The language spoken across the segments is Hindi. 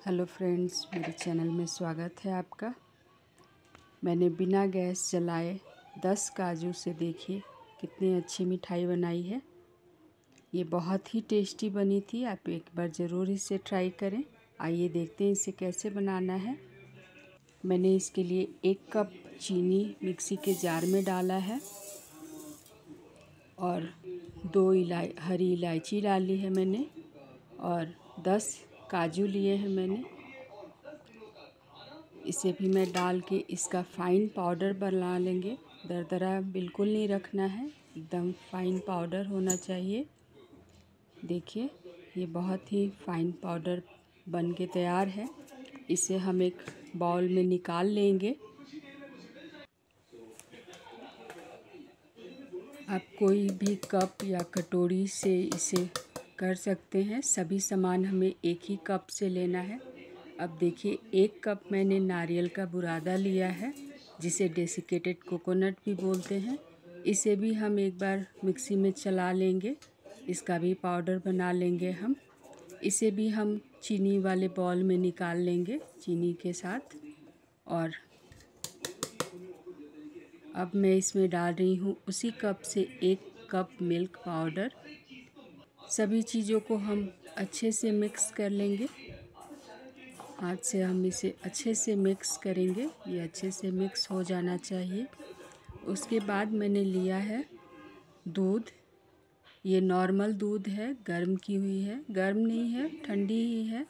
हेलो फ्रेंड्स, मेरे चैनल में स्वागत है आपका। मैंने बिना गैस जलाए दस काजू से देखिए कितनी अच्छी मिठाई बनाई है। ये बहुत ही टेस्टी बनी थी, आप एक बार ज़रूर इसे ट्राई करें। आइए देखते हैं इसे कैसे बनाना है। मैंने इसके लिए एक कप चीनी मिक्सी के जार में डाला है और दो इलाय, हरी इलायची डाली है मैंने और दस काजू लिए हैं मैंने। इसे भी मैं डाल के इसका फ़ाइन पाउडर बना लेंगे। दरदरा बिल्कुल नहीं रखना है, एकदम फ़ाइन पाउडर होना चाहिए। देखिए, ये बहुत ही फ़ाइन पाउडर बन के तैयार है। इसे हम एक बाउल में निकाल लेंगे। आप कोई भी कप या कटोरी से इसे कर सकते हैं। सभी सामान हमें एक ही कप से लेना है। अब देखिए, एक कप मैंने नारियल का बुरादा लिया है, जिसे डेसिकेटेड कोकोनट भी बोलते हैं। इसे भी हम एक बार मिक्सी में चला लेंगे। इसका भी पाउडर बना लेंगे हम। इसे भी हम चीनी वाले बॉल में निकाल लेंगे चीनी के साथ। और अब मैं इसमें डाल रही हूँ उसी कप से एक कप मिल्क पाउडर। सभी चीज़ों को हम अच्छे से मिक्स कर लेंगे। हाथ से हम इसे अच्छे से मिक्स करेंगे। ये अच्छे से मिक्स हो जाना चाहिए। उसके बाद मैंने लिया है दूध। ये नॉर्मल दूध है, गर्म की हुई है। गर्म नहीं है, ठंडी ही है।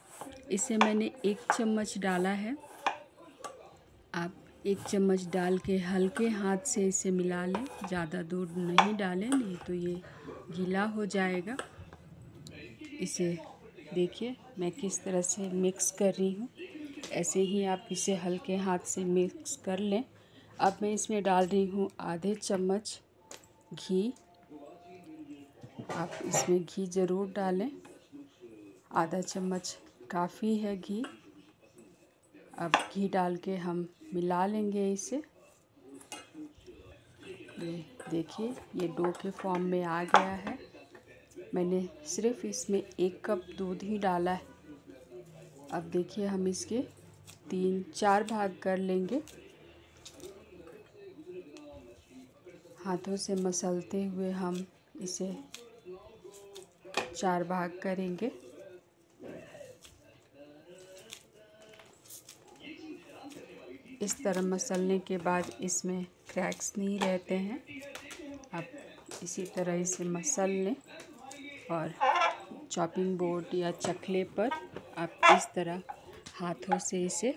इसे मैंने एक चम्मच डाला है। आप एक चम्मच डाल के हल्के हाथ से इसे मिला लें। ज़्यादा दूध नहीं डालें, नहीं तो ये गीला हो जाएगा। इसे देखिए, मैं किस तरह से मिक्स कर रही हूँ। ऐसे ही आप इसे हल्के हाथ से मिक्स कर लें। अब मैं इसमें डाल रही हूँ आधे चम्मच घी। आप इसमें घी ज़रूर डालें। आधा चम्मच काफ़ी है घी। अब घी डाल के हम मिला लेंगे इसे। देखिए, ये डो के फॉर्म में आ गया है। मैंने सिर्फ़ इसमें एक कप दूध ही डाला है। अब देखिए हम इसके तीन, चार भाग कर लेंगे। हाथों से मसलते हुए हम इसे चार भाग करेंगे। इस तरह मसलने के बाद इसमें क्रैक्स नहीं रहते हैं। अब इसी तरह इसे मसल लें। और चॉपिंग बोर्ड या चकले पर आप इस तरह हाथों से इसे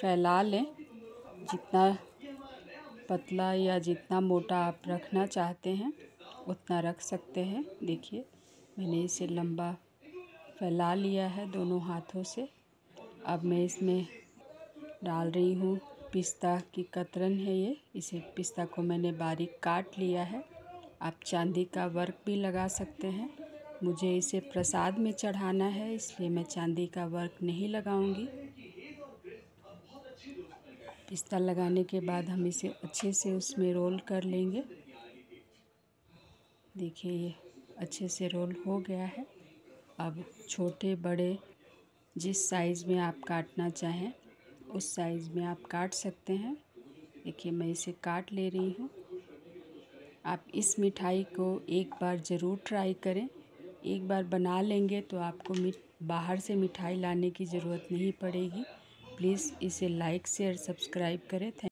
फैला लें। जितना पतला या जितना मोटा आप रखना चाहते हैं, उतना रख सकते हैं। देखिए, मैंने इसे लंबा फैला लिया है दोनों हाथों से। अब मैं इसमें डाल रही हूँ पिस्ता की कतरन है ये। इसे पिस्ता को मैंने बारीक काट लिया है। आप चांदी का वर्क भी लगा सकते हैं। मुझे इसे प्रसाद में चढ़ाना है, इसलिए मैं चांदी का वर्क नहीं लगाऊँगी। पिस्ता लगाने के बाद हम इसे अच्छे से उसमें रोल कर लेंगे। देखिए, ये अच्छे से रोल हो गया है। अब छोटे, बड़े, जिस साइज़ में आप काटना चाहें, उस साइज़ में आप काट सकते हैं। देखिए, मैं इसे काट ले रही हूँ। आप इस मिठाई को एक बार ज़रूर ट्राई करें। एक बार बना लेंगे तो आपको बाहर से मिठाई लाने की ज़रूरत नहीं पड़ेगी। प्लीज़ इसे लाइक, शेयर, सब्सक्राइब करें। थैंक